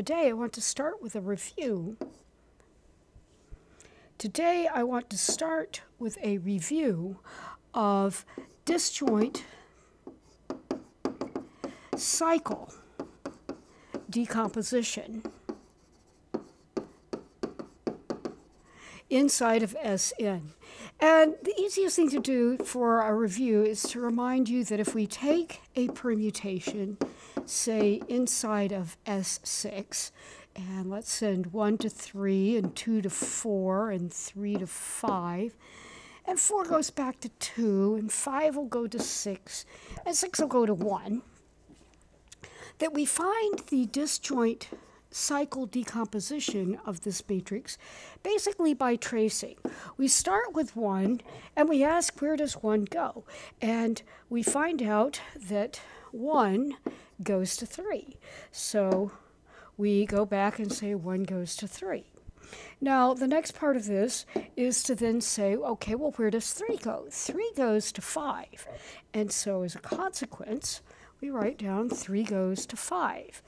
today I want to start with a review. Today I want to start with a review of disjoint cycle decomposition inside of SN. And the easiest thing to do for a review is to remind you that if we take a permutation, say inside of S6, and let's send 1 to 3, and 2 to 4, and 3 to 5, and 4 goes back to 2, and 5 will go to 6, and 6 will go to 1, that we find the disjoint cycle decomposition of this matrix basically by tracing. We start with 1 and we ask where does 1 go? And we find out that 1 goes to 3. So we go back and say 1 goes to 3. Now, the next part of this is to then say, okay, well, where does 3 go? 3 goes to 5. And so as a consequence, we write down 3 goes to 5.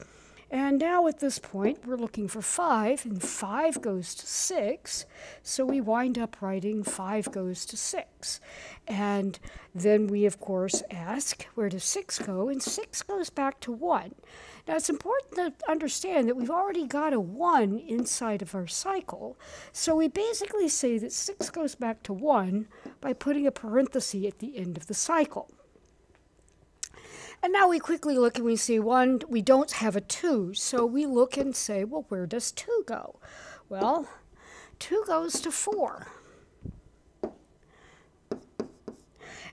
And now at this point, we're looking for 5, and 5 goes to 6, so we wind up writing 5 goes to 6. And then we, of course, ask, where does 6 go? And 6 goes back to 1. Now, it's important to understand that we've already got a 1 inside of our cycle, so we basically say that 6 goes back to 1 by putting a parenthesis at the end of the cycle. And now we quickly look and we see one, we don't have a 2. So we look and say, well, where does 2 go? Well, 2 goes to 4.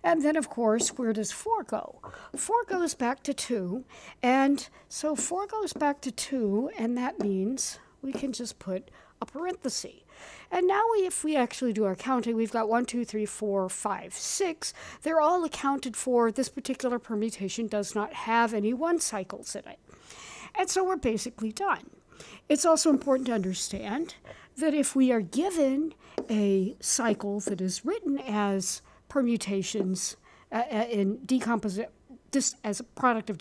And then, of course, where does 4 go? 4 goes back to 2. And so 4 goes back to 2, and that means we can just put a parenthesis. And now we, if we actually do our counting, we've got one, two, three, four, five, six. They're all accounted for. This particular permutation does not have any one cycles in it. And so we're basically done. It's also important to understand that if we are given a cycle that is written as permutations uh, uh in decomposition, as a product of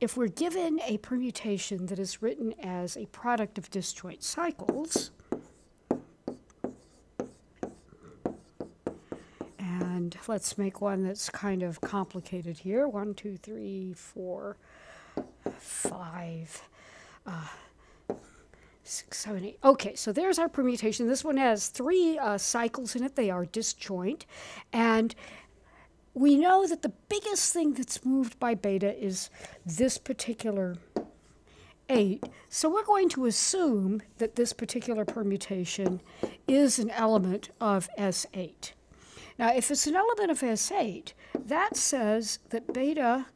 if we're given a permutation that is written as a product of disjoint cycles, and let's make one that's kind of complicated here. One, two, three, four, five, uh, six, seven, eight. Okay, so there's our permutation. This one has three uh, cycles in it. They are disjoint. And we know that the biggest thing that's moved by beta is this particular 8. So we're going to assume that this particular permutation is an element of S8. Now, if it's an element of S8, that says that beta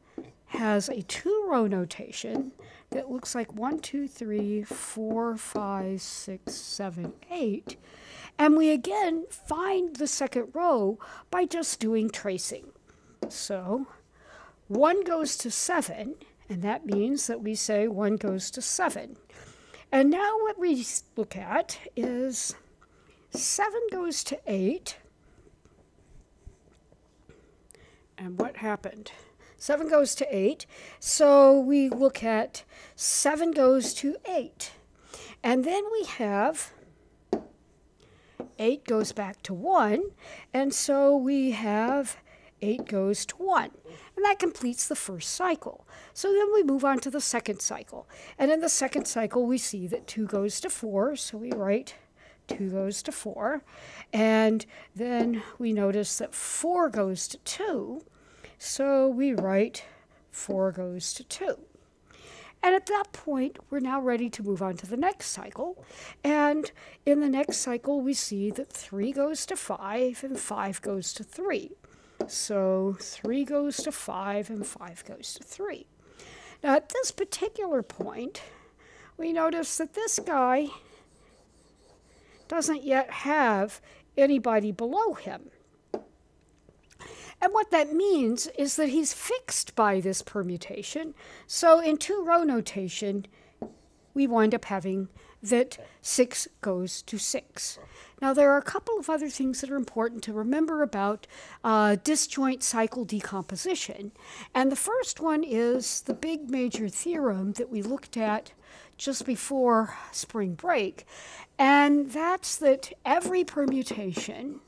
has a two row notation that looks like 1, 2, 3, 4, 5, 6, 7, 8. And we again find the second row by just doing tracing. So 1 goes to 7, and that means that we say 1 goes to 7. And now what we look at is 7 goes to 8. And what happened? 7 goes to 8. So we look at 7 goes to 8. And then we have 8 goes back to 1. And so we have 8 goes to 1. And that completes the first cycle. So then we move on to the second cycle. And in the second cycle, we see that 2 goes to 4. So we write 2 goes to 4. And then we notice that 4 goes to 2. So we write 4 goes to 2. And at that point, we're now ready to move on to the next cycle. And in the next cycle, we see that 3 goes to 5 and 5 goes to 3. So 3 goes to 5 and 5 goes to 3. Now at this particular point, we notice that this guy doesn't yet have anybody below him. And what that means is that he's fixed by this permutation. So in two row notation, we wind up having that 6 goes to 6. Now, there are a couple of other things that are important to remember about uh, disjoint cycle decomposition. And the first one is the big major theorem that we looked at just before spring break. And that's that every permutation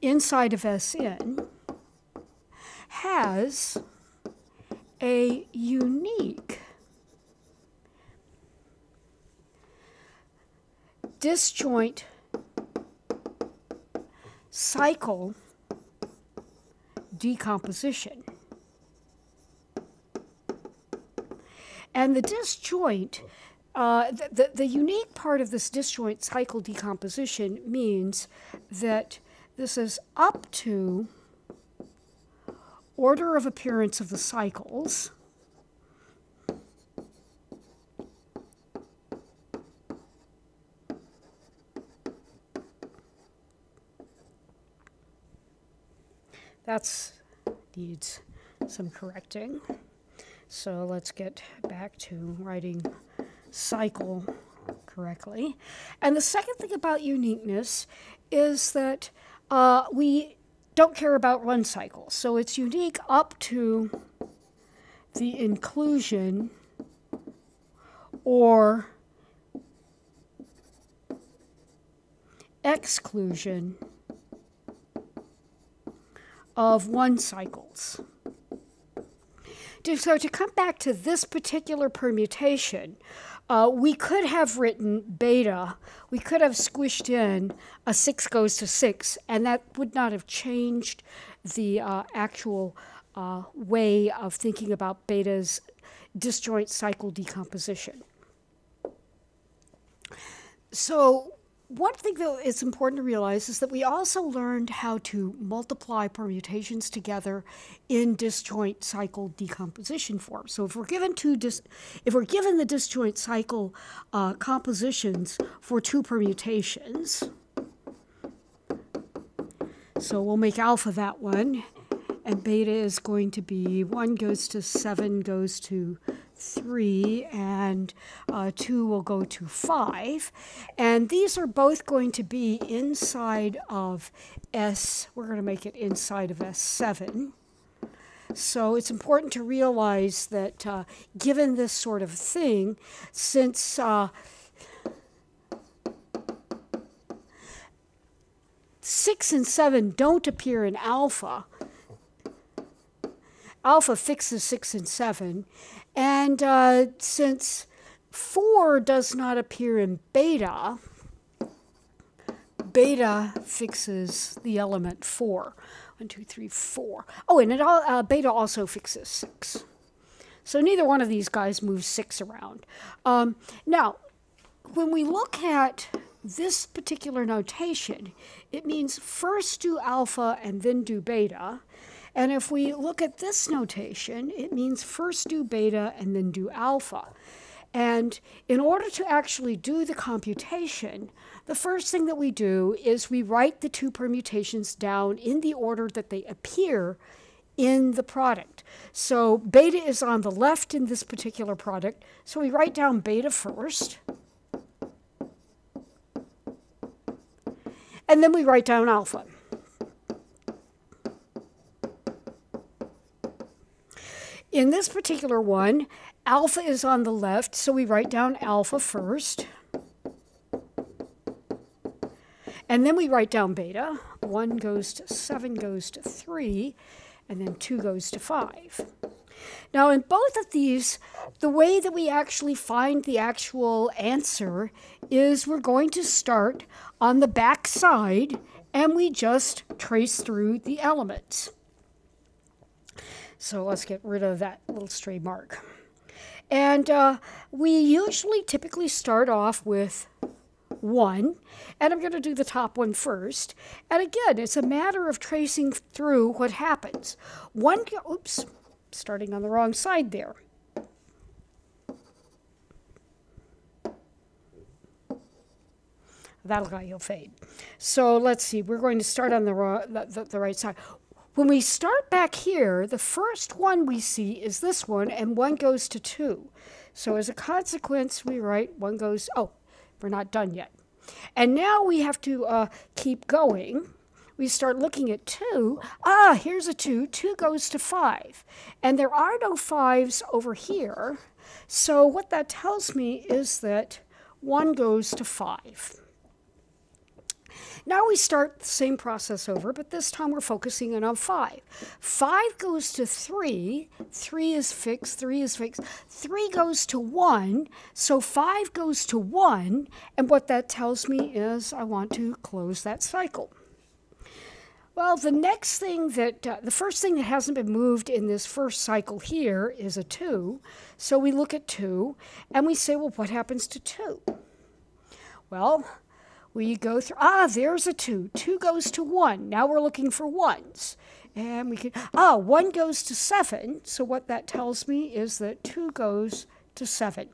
inside of Sn has a unique disjoint cycle decomposition. And the disjoint, uh, the, the, the unique part of this disjoint cycle decomposition means that this is up to order of appearance of the cycles. That's needs some correcting. So let's get back to writing cycle correctly. And the second thing about uniqueness is that uh, we don't care about one cycles. So it's unique up to the inclusion or exclusion of one cycles. So to come back to this particular permutation, uh, we could have written beta, we could have squished in a 6 goes to 6, and that would not have changed the uh, actual uh, way of thinking about beta's disjoint cycle decomposition. So one thing though, is important to realize is that we also learned how to multiply permutations together in disjoint cycle decomposition form. So if we're given two if we're given the disjoint cycle uh, compositions for two permutations, so we'll make alpha that one, and beta is going to be 1 goes to 7 goes to 3 and uh, 2 will go to 5. And these are both going to be inside of S, we're going to make it inside of S7. So it's important to realize that uh, given this sort of thing, since uh, six and seven don't appear in alpha, alpha fixes six and seven, and uh, since 4 does not appear in beta, beta fixes the element 4. 1, 2, 3, 4. Oh, and it all, uh, beta also fixes 6. So neither one of these guys moves 6 around. Um, now, when we look at this particular notation, it means first do alpha and then do beta. And if we look at this notation, it means first do beta and then do alpha. And in order to actually do the computation, the first thing that we do is we write the two permutations down in the order that they appear in the product. So beta is on the left in this particular product, so we write down beta first. And then we write down alpha. In this particular one, alpha is on the left, so we write down alpha first. And then we write down beta. 1 goes to 7 goes to 3, and then 2 goes to 5. Now, in both of these, the way that we actually find the actual answer is we're going to start on the back side and we just trace through the elements. So let's get rid of that little stray mark. And uh, we usually typically start off with one, and I'm going to do the top one first. And again, it's a matter of tracing through what happens. One, oops, starting on the wrong side there. That'll guy you'll fade. So let's see, we're going to start on the, the, the, the right side When we start back here, the first one we see is this one, and one goes to 2. So as a consequence, we write 1 goes, oh, we're not done yet. And now we have to uh, keep going. We start looking at 2. Ah, here's a 2. 2 goes to 5. And there are no 5s over here. So what that tells me is that 1 goes to 5. Now we start the same process over, but this time we're focusing in on 5. 5 goes to 3. 3 is fixed. 3 is fixed. 3 goes to 1. So 5 goes to 1. And what that tells me is I want to close that cycle. Well, the next thing that, uh, the first thing that hasn't been moved in this first cycle here is a 2. So we look at 2 and we say, well, what happens to 2? Well, we go through, ah, there's a 2. 2 goes to 1. Now we're looking for 1s. And we can, ah, 1 goes to 7. So what that tells me is that 2 goes to 7.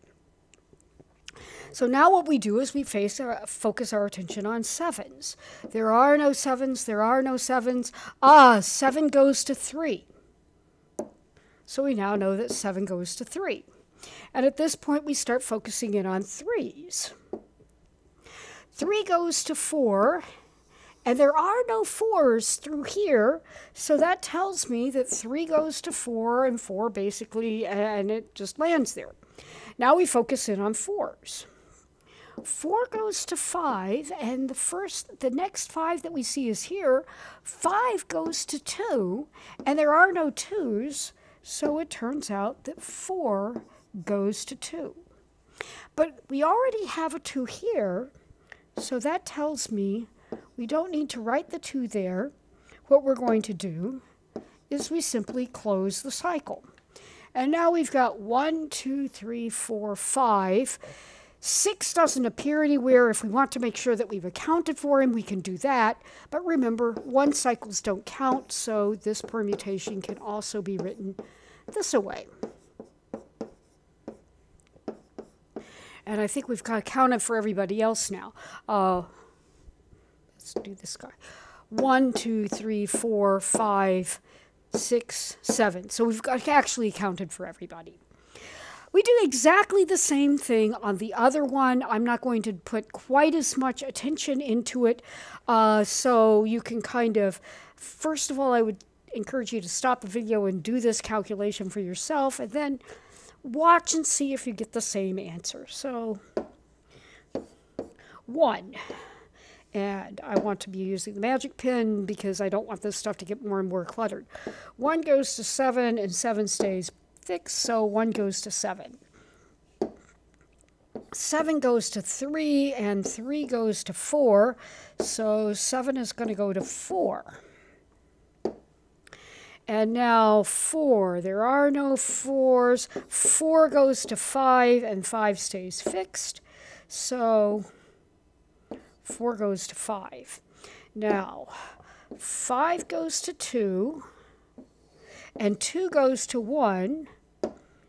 So now what we do is we face our, focus our attention on sevens. There are no sevens, there are no sevens. Ah, seven goes to three. So we now know that seven goes to three. And at this point, we start focusing in on threes. Three goes to four, and there are no fours through here, so that tells me that three goes to four, and four basically, and it just lands there. Now we focus in on fours. Four goes to five, and the first, the next five that we see is here. Five goes to two, and there are no twos, so it turns out that four goes to two. But we already have a two here, so that tells me we don't need to write the two there. What we're going to do is we simply close the cycle. And now we've got one, two, three, four, five. Six doesn't appear anywhere. If we want to make sure that we've accounted for him, we can do that. But remember, one cycles don't count, so this permutation can also be written this way. And I think we've accounted for everybody else now. Uh, let's do this guy. One, two, three, four, five, six, seven. So we've got actually counted for everybody. We do exactly the same thing on the other one. I'm not going to put quite as much attention into it. Uh, so you can kind of, first of all, I would encourage you to stop the video and do this calculation for yourself and then watch and see if you get the same answer. So, one. And I want to be using the magic pen because I don't want this stuff to get more and more cluttered. One goes to seven and seven stays fixed, so 1 goes to 7. 7 goes to 3, and 3 goes to 4, so 7 is going to go to 4. And now 4. There are no 4s. 4 goes to 5, and 5 stays fixed. So 4 goes to 5. Now, 5 goes to 2, and 2 goes to 1,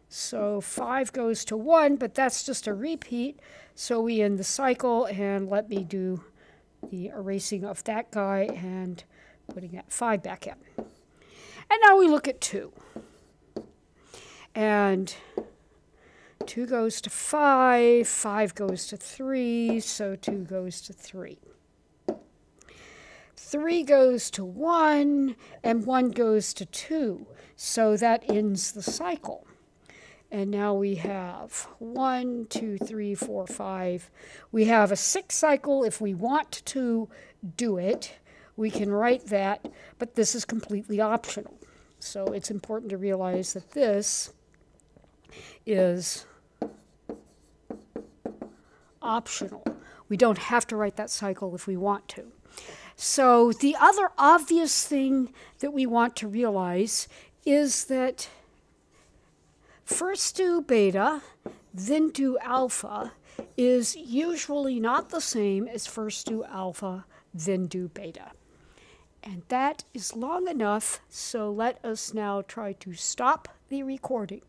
so 5 goes to 1, but that's just a repeat. So we end the cycle, and let me do the erasing of that guy and putting that 5 back in. And now we look at 2. And 2 goes to 5, 5 goes to 3, so 2 goes to 3. 3 goes to 1, and 1 goes to 2, so that ends the cycle. And now we have one, two, three, four, five. We have a six cycle if we want to do it. We can write that, but this is completely optional. So it's important to realize that this is optional. We don't have to write that cycle if we want to. So the other obvious thing that we want to realize is that First do beta, then do alpha is usually not the same as first do alpha, then do beta. And that is long enough, so let us now try to stop the recording.